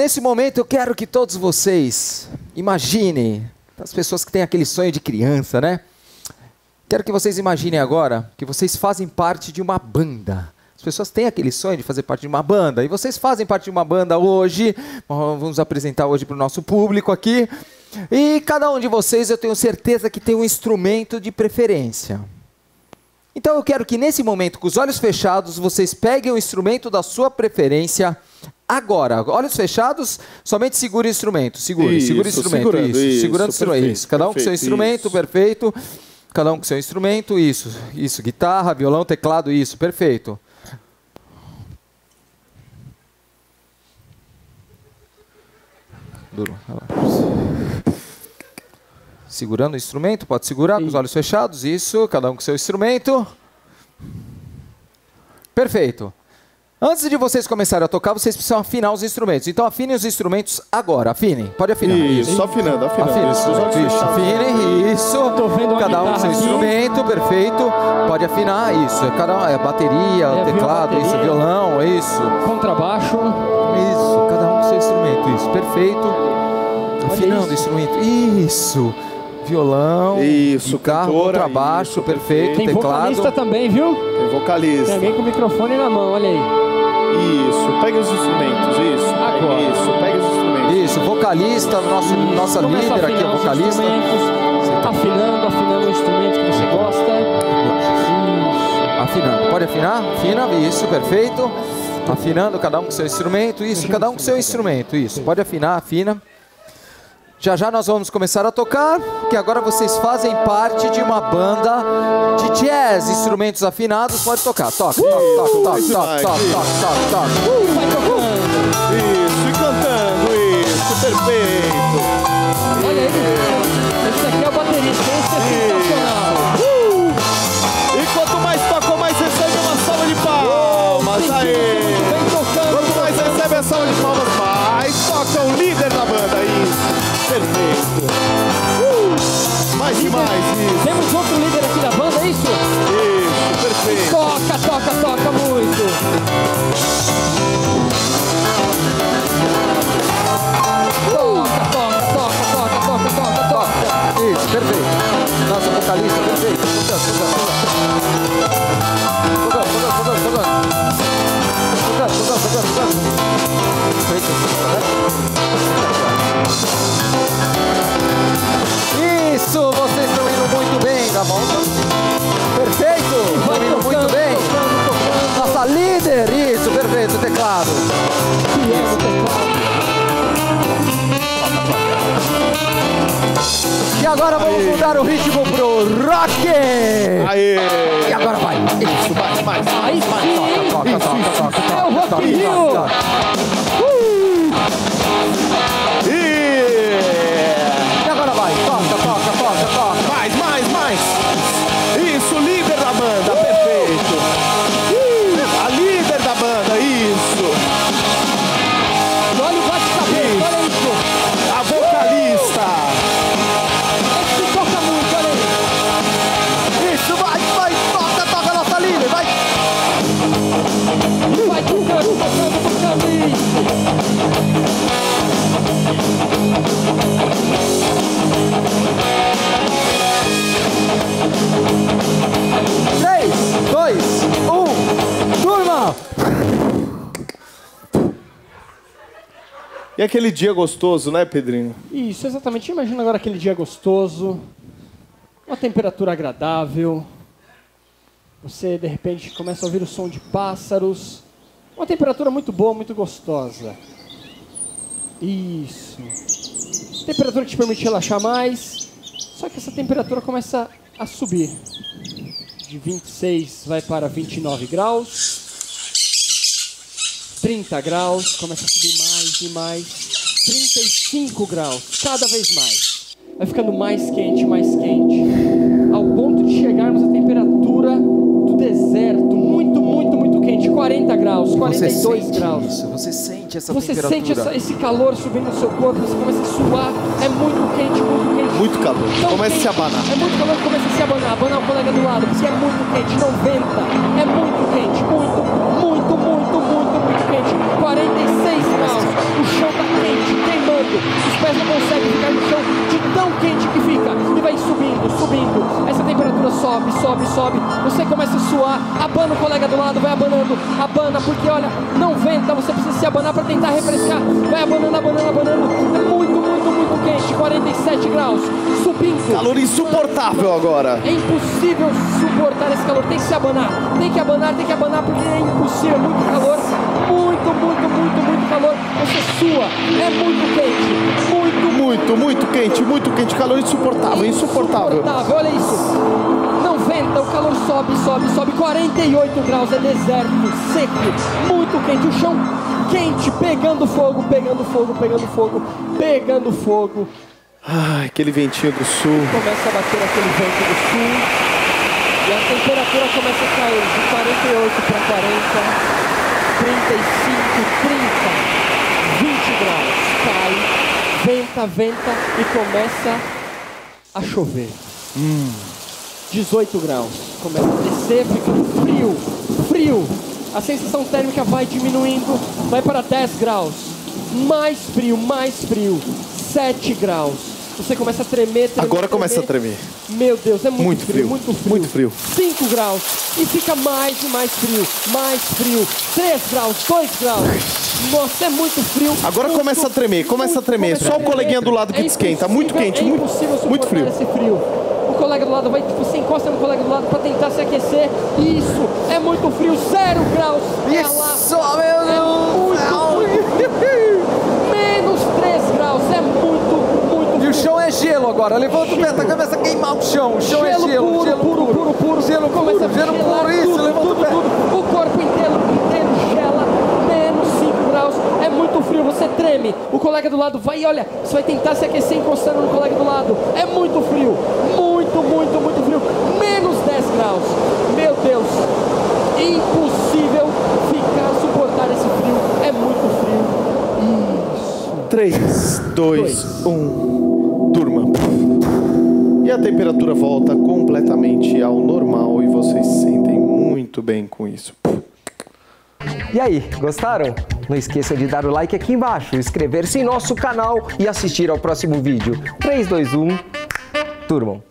nesse momento eu quero que todos vocês imaginem, as pessoas que têm aquele sonho de criança, né? Quero que vocês imaginem agora que vocês fazem parte de uma banda. As pessoas têm aquele sonho de fazer parte de uma banda. E vocês fazem parte de uma banda hoje. Vamos apresentar hoje para o nosso público aqui. E cada um de vocês eu tenho certeza que tem um instrumento de preferência. Então eu quero que nesse momento, com os olhos fechados, vocês peguem o instrumento da sua preferência agora. Olhos fechados, somente segure o instrumento. Segure, Isso, segure o instrumento. segurando, isso, isso, segurando o instrumento. perfeito, Isso. Cada um com seu perfeito, instrumento, isso. perfeito. Cada um com seu instrumento, isso. Isso, guitarra, violão, teclado, isso, perfeito. Duro. Segurando o instrumento, pode segurar com os olhos fechados, isso, cada um com seu instrumento. Perfeito. Antes de vocês começarem a tocar, vocês precisam afinar os instrumentos. Então afinem os instrumentos agora, afinem. Pode afinar. Isso, só afinando, afinando. Afina, Isso, afinem, isso. Tô vendo Cada um com seu aqui. instrumento, perfeito. Pode afinar, isso. Cada um, é bateria, É, teclado, bateria. isso, violão, isso. Contrabaixo. Isso, cada um com seu instrumento, isso, perfeito. Afinando o isso. instrumento, isso. Violão, Isso, cantora, contrabaixo, isso, perfeito, Tem teclado. vocalista também, viu? Tem Tem vocalista. alguém com o microfone na mão, olha aí. Isso, pega os instrumentos, isso. Agora. Isso, pega os instrumentos. Isso, vocalista, nosso, nossa Começa líder aqui, os vocalista. instrumentos, Afinando, afinando o instrumento que você gosta. Isso. Afinando, pode afinar? Afina, isso, perfeito. Afinando, cada um com seu instrumento, isso, cada um com seu instrumento, isso. Pode afinar, afina. Já já nós vamos começar a tocar, que agora vocês fazem parte de uma banda de jazz, instrumentos afinados, pode tocar. Toca, toca, toca, toca, toca, toca, toca, toca, toca. Uh, Uh! Mais e mais, isso, Temos outro líder aqui da banda, é isso? isso, perfeito. Toca, toca, toca muito. Agora vamos mudar o ritmo pro rock. Aê! E agora vai. Isso, mais, mais. Aí sim. Toca, toca, toca, toca, É o toca, Rock in Rio. toca, toca. E... E aquele dia gostoso, né, Pedrinho? Isso, exatamente. Imagina agora aquele dia gostoso, uma temperatura agradável. Você, de repente, começa a ouvir o som de pássaros. Uma temperatura muito boa, muito gostosa. Isso. Temperatura que te permite relaxar mais. Só que essa temperatura começa a subir. De 26 vai para 29 graus. 30 graus, começa a subir mais e mais. 35 graus, cada vez mais. Vai ficando mais quente, mais quente. Ao ponto de chegarmos à temperatura do deserto. Muito, muito, muito quente. 40 graus, 42 graus. isso, você sente essa Você temperatura. sente essa- esse calor subindo no seu corpo, você começa a suar. É muito quente, muito quente. Muito calor. Tão Começa a quente. se abanar. É muito calor, começa a se abanar. Abanar o colega do lado, porque é muito quente. 90. É muito quente. Muito, suar, abana o colega do lado, vai abanando, abana, porque olha, não venta, você precisa se abanar para tentar refrescar. Vai abanando, abanando, abanando. É muito, muito, muito quente, 47 graus, subindo. Calor insuportável agora. É impossível suportar esse calor, tem que se abanar, tem que abanar, tem que abanar, porque é impossível, é muito calor, muito, muito, muito, muito calor. Você sua, é muito quente, muito, Muito, muito quente, muito quente. Calor insuportável, insuportável. Insuportável, olha isso. Calor sobe, sobe, sobe. 48 graus, é deserto, seco, muito quente. O chão quente, pegando fogo, pegando fogo, pegando fogo, pegando fogo. Ai, aquele ventinho do sul. Começa a bater aquele vento do sul. E a temperatura começa a cair de 48 para 40, 35, 30, 20 graus. Cai, venta, venta e começa a chover. 18 graus. Começa a descer, fica frio, frio. A sensação térmica vai diminuindo, vai para 10 graus. Mais frio, mais frio. 7 graus. Você começa a tremer, tremer Agora começa a tremer. Meu Deus, é muito, Muito frio, frio, muito frio. muito frio. 5 graus. E fica mais e mais frio, mais frio. 3 graus, 2 graus. Nossa, é muito frio. Agora muito, começa a tremer, começa a tremer. começa Só a o coleguinha do lado que É te esquenta. Muito impossível- quente, é muito, muito frio. esse frio. O colega do lado vai, tipo, você encosta no colega do lado para tentar se aquecer. Isso, é muito frio, 0 graus. É. Isso, meu É muito, muito frio. Menos 3 graus, é muito, muito E o chão é gelo agora. Levanta o pé, tá, começa a queimar o chão. O chão gelo é gelo, puro, gelo puro, puro, puro. Gelo Começa puro, a gelo gelar puro, isso, tudo, levanta tudo, o pé. tudo. O corpo inteiro, inteiro gela, menos 5 graus, é muito frio, você treme. O colega do lado vai olha, você vai tentar se aquecer encostando no colega do lado. É muito frio, muito, muito, muito frio. Menos 10 graus. Meu Deus, impossível ficar, suportar esse frio. É muito frio. 3, 2, 1. Durma. E a temperatura volta completamente ao normal e vocês se sentem muito bem com isso. E aí, gostaram? Não esqueça de dar o like aqui embaixo, inscrever-se em nosso canal e assistir ao próximo vídeo. 3, 2, 1, turmam!